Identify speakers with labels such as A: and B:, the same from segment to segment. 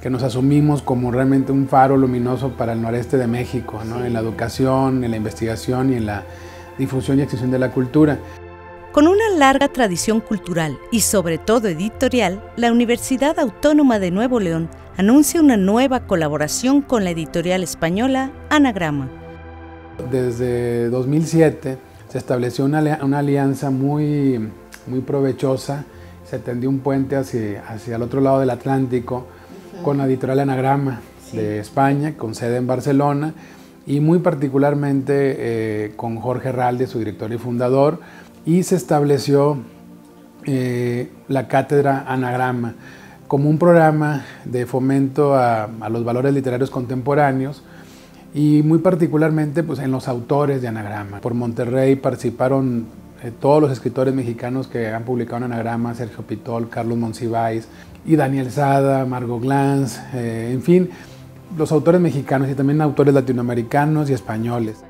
A: que nos asumimos como realmente un faro luminoso para el noreste de México, ¿no? en la educación, en la investigación y en la difusión y extensión de la cultura.
B: Con una larga tradición cultural y sobre todo editorial, la Universidad Autónoma de Nuevo León anuncia una nueva colaboración con la editorial española Anagrama.
A: Desde 2007 se estableció una, alianza muy, muy provechosa, se tendió un puente hacia, hacia el otro lado del Atlántico con la editorial Anagrama de España, con sede en Barcelona, y muy particularmente eh, con Jorge Ralde, su director y fundador, y se estableció eh, la cátedra Anagrama como un programa de fomento a, los valores literarios contemporáneos y muy particularmente pues, en los autores de Anagrama. Por Monterrey participaron eh, todos los escritores mexicanos que han publicado en Anagrama, Sergio Pitol, Carlos Monsiváis y Daniel Sada, Margot Glantz, eh, en fin, los autores mexicanos y también autores latinoamericanos y españoles.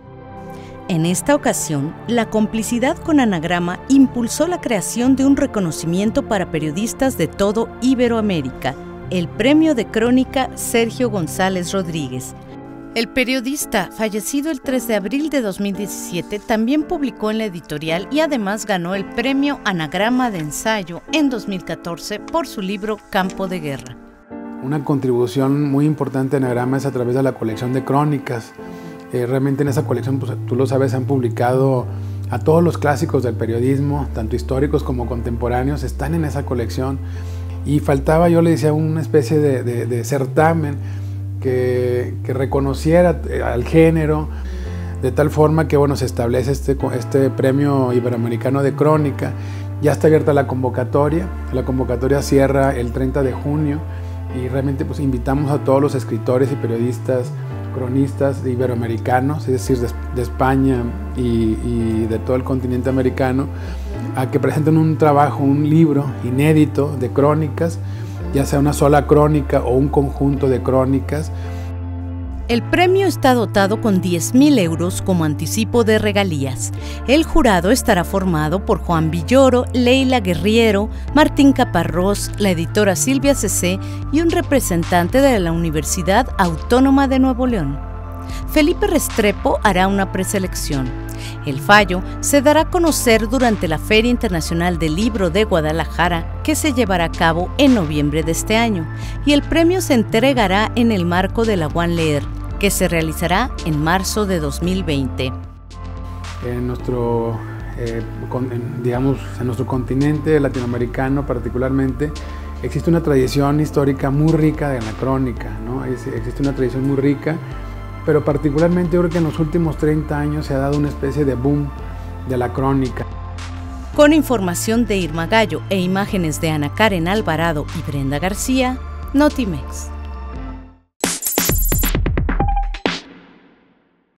B: En esta ocasión, la complicidad con Anagrama impulsó la creación de un reconocimiento para periodistas de todo Iberoamérica, el Premio de Crónica Sergio González Rodríguez. El periodista, fallecido el 3 de abril de 2017, también publicó en la editorial y además ganó el Premio Anagrama de Ensayo en 2014 por su libro Campo de Guerra.
A: Una contribución muy importante de Anagrama es a través de la colección de crónicas eh, realmente en esa colección, pues tú lo sabes, han publicado a todos los clásicos del periodismo, tanto históricos como contemporáneos, están en esa colección. Y faltaba, yo le decía, una especie de, certamen que, reconociera eh, al género, de tal forma que bueno, se establece este, este premio iberoamericano de crónica. Ya está abierta la convocatoria, la convocatoria cierra el 30 de junio y realmente pues invitamos a todos los escritores y periodistas cronistas iberoamericanos, es decir, de, España y, de todo el continente americano, a que presenten un trabajo, un libro inédito de crónicas, ya sea una sola crónica o un conjunto de crónicas.
B: El premio está dotado con 10.000 euros como anticipo de regalías. El jurado estará formado por Juan Villoro, Leila Guerriero, Martín Caparrós, la editora Silvia CC y un representante de la Universidad Autónoma de Nuevo León. Felipe Restrepo hará una preselección. El fallo se dará a conocer durante la Feria Internacional del Libro de Guadalajara, que se llevará a cabo en noviembre de este año, y el premio se entregará en el marco de la One Leer, que se realizará en marzo de 2020.
A: En nuestro, eh, digamos, en nuestro continente latinoamericano particularmente, existe una tradición histórica muy rica de la crónica, ¿no? existe una tradición muy rica, pero particularmente yo creo que en los últimos 30 años se ha dado una especie de boom de la crónica.
B: Con información de Irma Gallo e imágenes de Ana Karen Alvarado y Brenda García, Notimex.